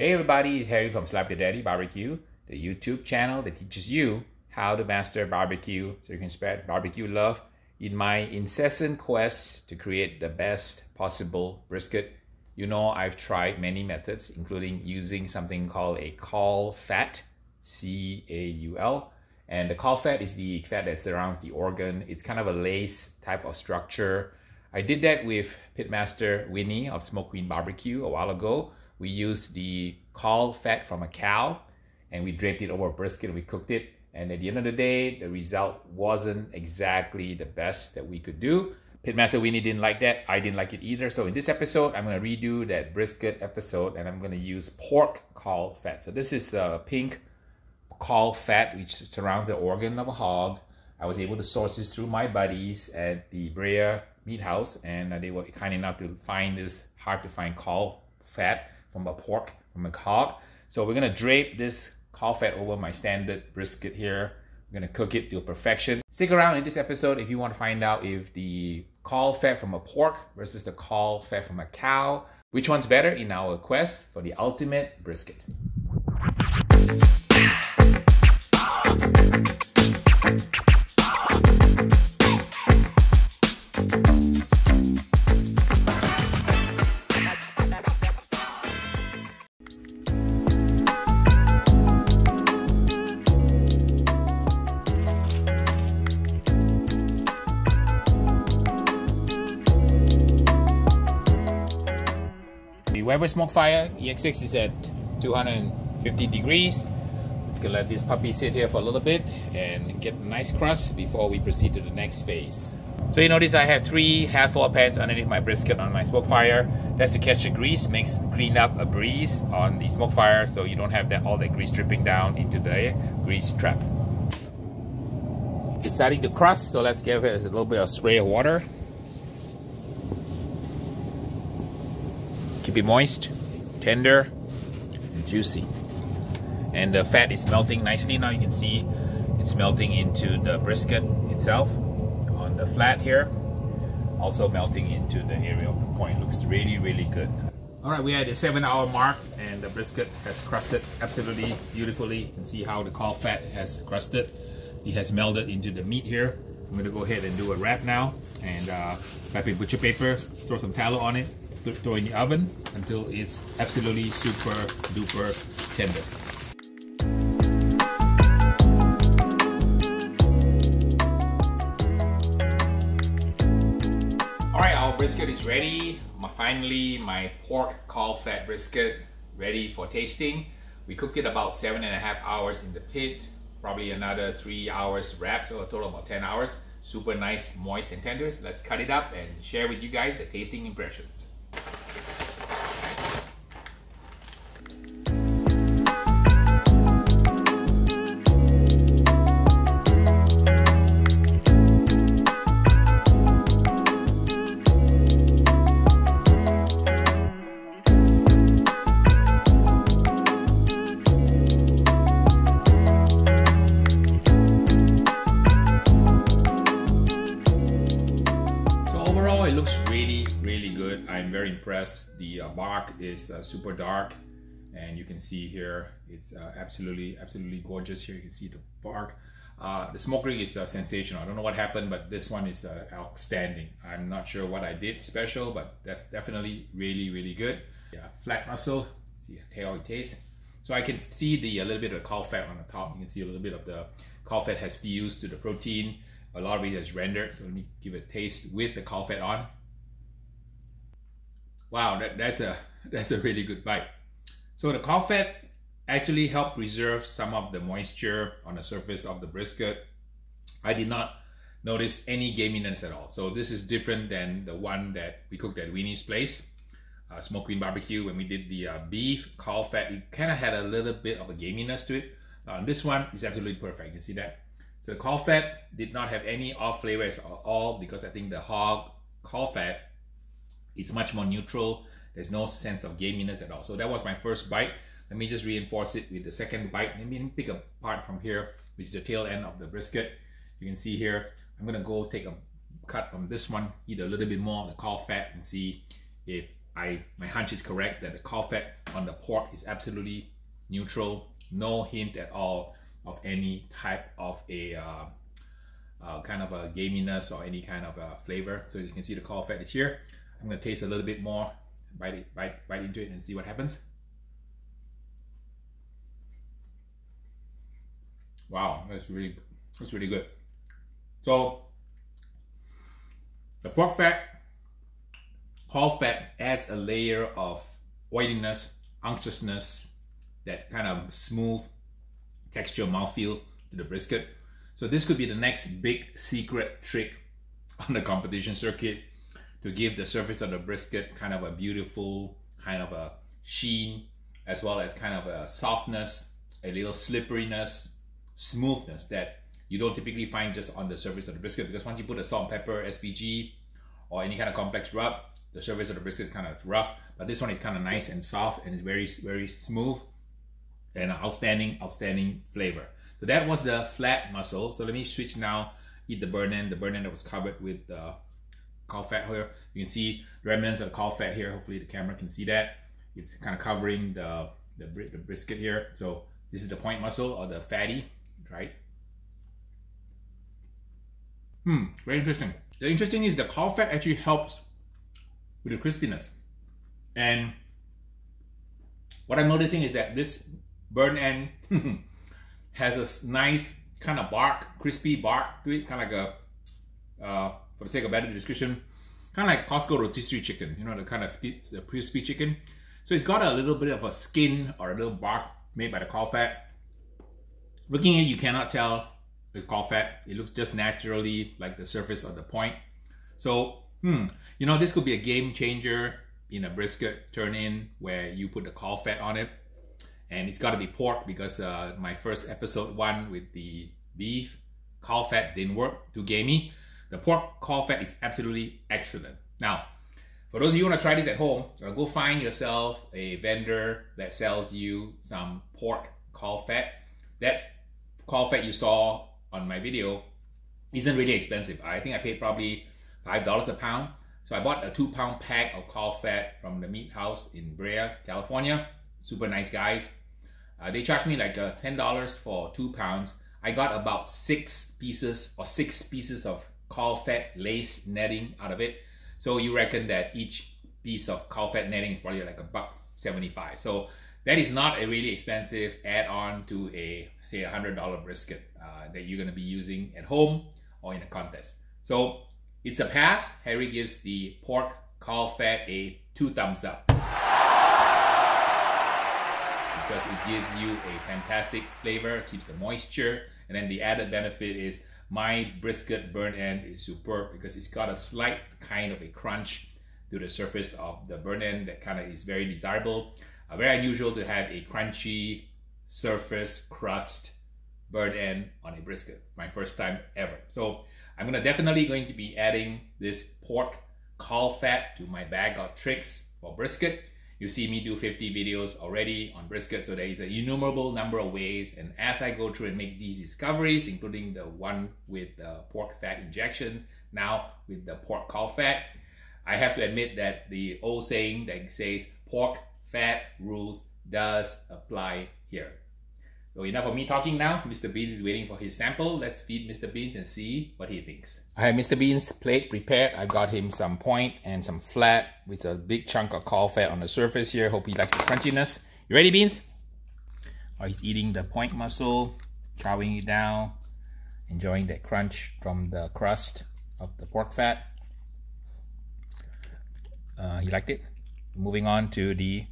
Hey everybody, it's Harry from Slap Yo Daddy Barbecue, the YouTube channel that teaches you how to master barbecue so you can spread barbecue love in my incessant quest to create the best possible brisket. You know I've tried many methods including using something called a caul fat, C-A-U-L, and the caul fat is the fat that surrounds the organ. It's kind of a lace type of structure. I did that with Pitmaster Winnie of Smoke Queen Barbecue a while ago. We used the caul fat from a cow and we draped it over a brisket we cooked it. And at the end of the day, the result wasn't exactly the best that we could do. Pitmaster Winnie didn't like that. I didn't like it either. So in this episode, I'm going to redo that brisket episode and I'm going to use pork caul fat. So this is the pink caul fat which surrounds the organ of a hog. I was able to source this through my buddies at the Brea Meat House and they were kind enough to find this hard to find caul fat from a pork, from a hog. So we're gonna drape this caul fat over my standard brisket here. We're gonna cook it to perfection. Stick around in this episode if you want to find out if the caul fat from a pork versus the caul fat from a cow, which one's better in our quest for the ultimate brisket. Weber SmokeFire EX6 is at 250 degrees. Let's gonna let this puppy sit here for a little bit and get a nice crust before we proceed to the next phase. So you notice I have three half full pans underneath my brisket on my smoke fire. That's to catch the grease, makes clean up a breeze on the smoke fire so you don't have that all that grease dripping down into the grease trap. Starting to crust, so let's give it a little bit of spray of water. It moist, tender, and juicy. And the fat is melting nicely now. You can see it's melting into the brisket itself on the flat here. Also melting into the area of the point. Looks really, really good. All right, we are at the seven hour mark and the brisket has crusted absolutely beautifully. You can see how the caul fat has crusted. It has melted into the meat here. I'm gonna go ahead and do a wrap now and uh, wrap it with butcher paper, throw some tallow on it, throw in the oven until it's absolutely super duper tender. All right, our brisket is ready. My, finally, my pork caul fat brisket ready for tasting. We cooked it about seven and a half hours in the pit, probably another three hours wrapped, so a total about 10 hours. Super nice, moist and tender. Let's cut it up and share with you guys the tasting impressions. Impressed. The uh, bark is uh, super dark, and you can see here it's uh, absolutely, absolutely gorgeous. Here you can see the bark. Uh, the smoke ring is uh, sensational. I don't know what happened, but this one is outstanding. I'm not sure what I did special, but that's definitely really, really good. Yeah, flat muscle. See how it tastes. So I can see the a little bit of caul fat on the top. You can see a little bit of the caul fat has fused to the protein. A lot of it is rendered. So let me give it a taste with the caul fat on. Wow, that, that's a that's a really good bite. So the caul fat actually helped preserve some of the moisture on the surface of the brisket. I did not notice any gaminess at all. So this is different than the one that we cooked at Winnie's place, uh, Smoke Queen Barbecue. When we did the uh, beef caul fat, it kind of had a little bit of a gaminess to it. Uh, this one is absolutely perfect. You can see that. So the caul fat did not have any off flavors at all because I think the hog caul fat is much more neutral. There's no sense of gaminess at all. So that was my first bite. Let me just reinforce it with the second bite. Let me pick a part from here, which is the tail end of the brisket. You can see here, I'm gonna go take a cut from this one, eat a little bit more of the caul fat and see if I my hunch is correct that the caul fat on the pork is absolutely neutral, no hint at all of any type of a uh, uh, kind of a gaminess or any kind of a flavor. So you can see the caul fat is here. I'm gonna taste a little bit more, bite it, bite, bite into it and see what happens. Wow, that's really, that's really good. So the pork fat, caul fat adds a layer of oiliness, unctuousness, that kind of smooth texture mouthfeel to the brisket. So this could be the next big secret trick on the competition circuit to give the surface of the brisket kind of a beautiful kind of a sheen as well as kind of a softness, a little slipperiness, smoothness that you don't typically find just on the surface of the brisket because once you put a salt and pepper, SPG, or any kind of complex rub, the surface of the brisket is kind of rough. But this one is kind of nice and soft and it's very, very smooth and outstanding, outstanding flavor. So that was the flat muscle. So let me switch now, eat the burn end, the burn end that was covered with the caul fat here. You can see remnants of caul fat here. Hopefully the camera can see that. It's kind of covering the, the, the brisket here. So this is the point muscle or the fatty, right? Hmm, very interesting. The interesting is the caul fat actually helps with the crispiness. And what I'm noticing is that this burn end has a nice kind of bark, crispy bark to it, kind of like a, uh, for the sake of better description, kind of like Costco rotisserie chicken, you know, the kind of the crispy chicken. So it's got a little bit of a skin or a little bark made by the caul fat. Looking at it, you cannot tell the caul fat. It looks just naturally like the surface of the point. So, hmm, you know, this could be a game changer in a brisket turn in where you put the caul fat on it. And it's got to be pork because uh, my first episode one with the beef caul fat didn't work, too gamey. The pork caul fat is absolutely excellent. Now, for those of you who want to try this at home, go find yourself a vendor that sells you some pork caul fat. That caul fat you saw on my video isn't really expensive. I think I paid probably $5 a pound. So I bought a two pound pack of caul fat from the meat house in Brea, California. Super nice guys. Uh, they charged me like uh, $10 for two pounds. I got about six pieces or six pieces of caul fat lace netting out of it. So you reckon that each piece of caul fat netting is probably like a buck 75. So that is not a really expensive add-on to a say a hundred dollar brisket uh, that you're going to be using at home or in a contest. So it's a pass. Harry gives the pork caul fat a two thumbs up because it gives you a fantastic flavor, keeps the moisture, and then the added benefit is my brisket burn end is superb because it's got a slight kind of a crunch to the surface of the burn end that kind of is very desirable. Uh, very unusual to have a crunchy surface crust burn end on a brisket. My first time ever. So I'm gonna definitely going to be adding this pork caul fat to my bag of tricks for brisket. You see me do 50 videos already on brisket, so there is an innumerable number of ways. And as I go through and make these discoveries, including the one with the pork fat injection, now with the pork caul fat, I have to admit that the old saying that says pork fat rules does apply here. So enough of me talking now. Mr. Beans is waiting for his sample. Let's feed Mr. Beans and see what he thinks. I have Mr. Beans plate prepared. I got him some point and some flat with a big chunk of caul fat on the surface here. Hope he likes the crunchiness. You ready, Beans? Oh, he's eating the point muscle, chowing it down, enjoying that crunch from the crust of the pork fat. Uh, he liked it. Moving on to the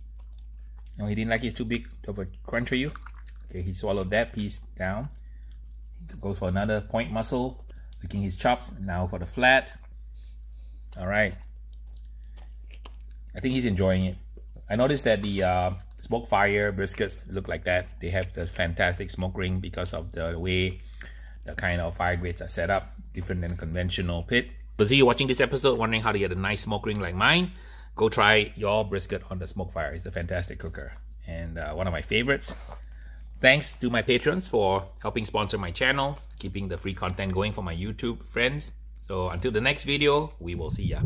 no, he didn't like it too big of a crunch for you. Okay, he swallowed that piece down. He goes for another point muscle, licking his chops. Now for the flat. All right. I think he's enjoying it. I noticed that the uh, smoke fire briskets look like that. They have the fantastic smoke ring because of the way the kind of fire grates are set up, different than conventional pit. Those of you watching this episode wondering how to get a nice smoke ring like mine, go try your brisket on the smoke fire. It's a fantastic cooker and uh, one of my favorites. Thanks to my patrons for helping sponsor my channel, keeping the free content going for my YouTube friends. So until the next video, we will see ya.